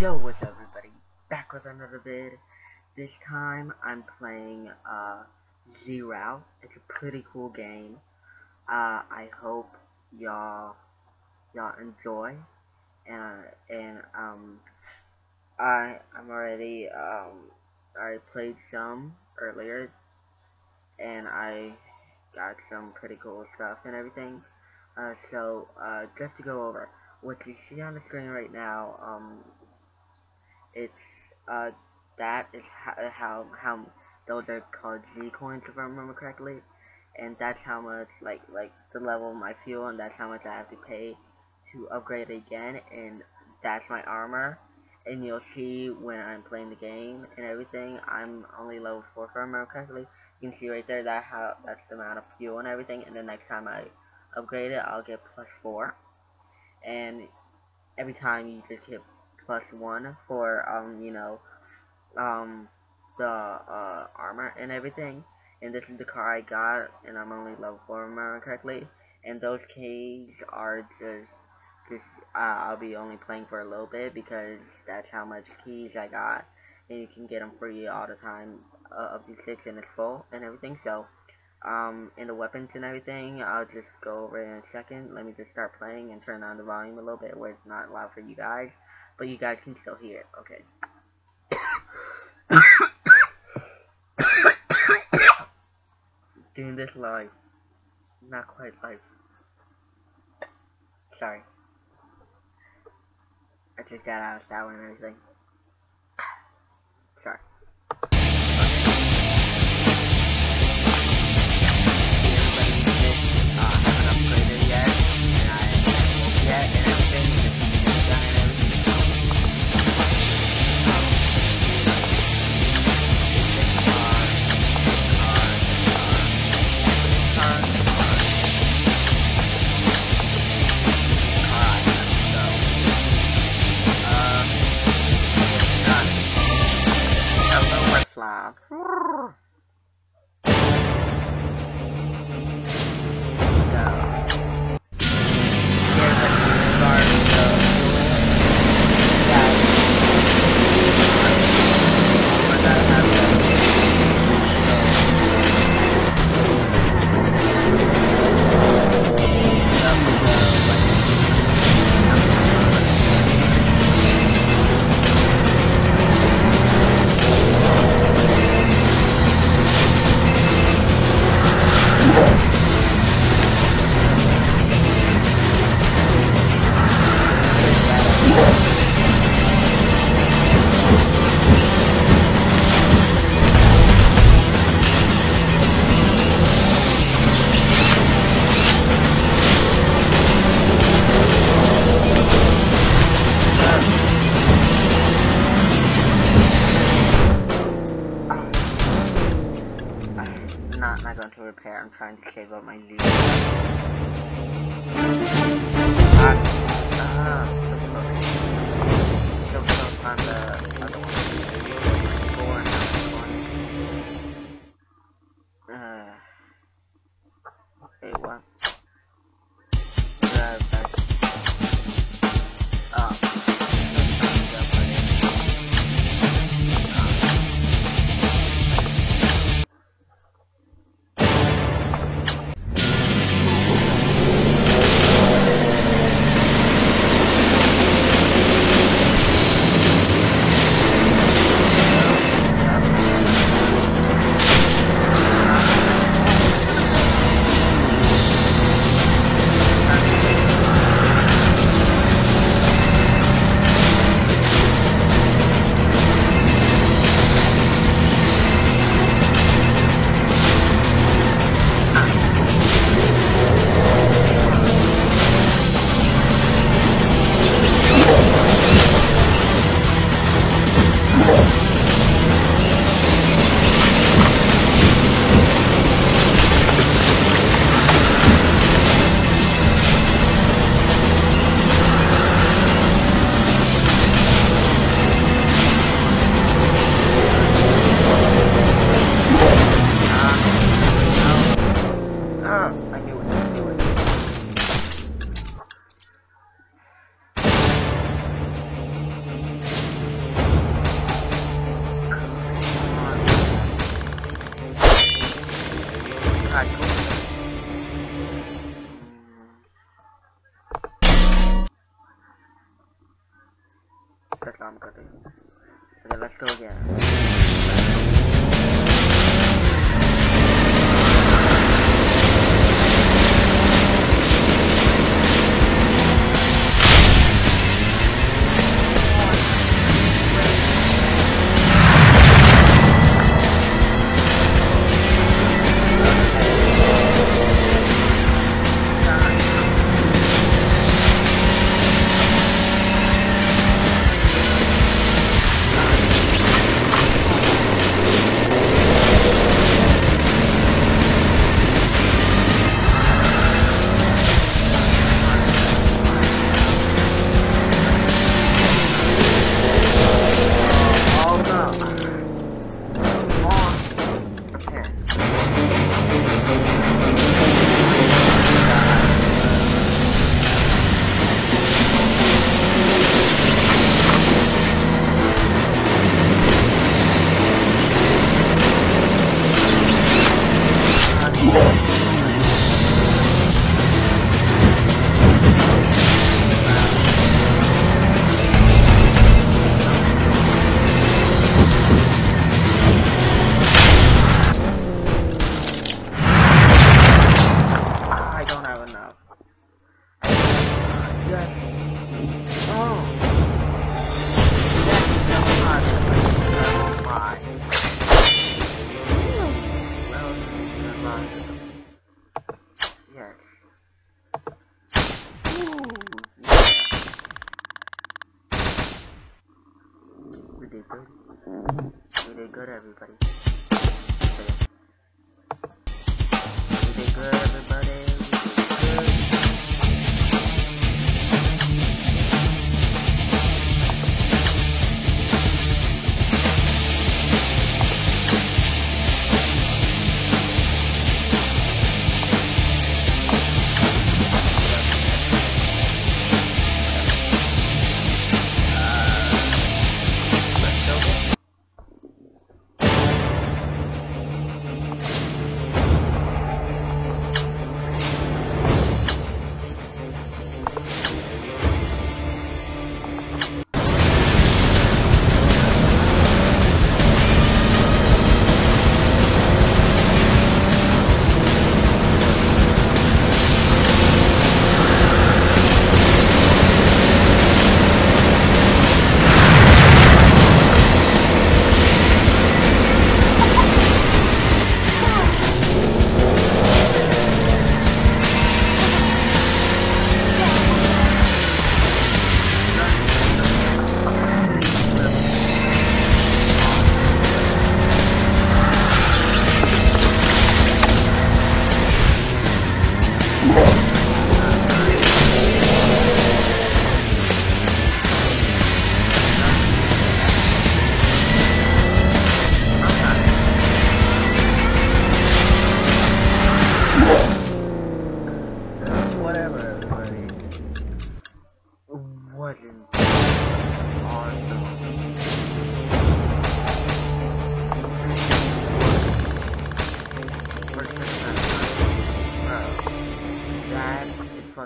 Yo, what's up everybody? Back with another vid. This time I'm playing uh, Z-Route. It's a pretty cool game. Uh, I hope y'all y'all enjoy. And and um I I'm already um I played some earlier and I got some pretty cool stuff and everything. Uh, so uh, just to go over what you see on the screen right now, um, it's uh that is how how, how those are called Z coins if I remember correctly, and that's how much like like the level of my fuel and that's how much I have to pay to upgrade again and that's my armor. And you'll see when I'm playing the game and everything I'm only level 4 if I remember correctly. You can see right there that how that's the amount of fuel and everything and the next time I upgrade it I'll get plus 4 and every time you just hit plus one for um you know um the uh armor and everything. And this is the car I got and I'm only level 4 remember correctly? And those keys are just just uh, I'll be only playing for a little bit because that's how much keys I got. And you can get them free all the time uh, up to 6 and it's full and everything. So um, and the weapons and everything, I'll just go over in a second. Let me just start playing and turn on the volume a little bit where it's not loud for you guys, but you guys can still hear it. Okay. Doing this live. Not quite live. Sorry. I just got out of shower and everything. Save up my loot. Okay, Good. We good, everybody.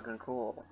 Fucking cool.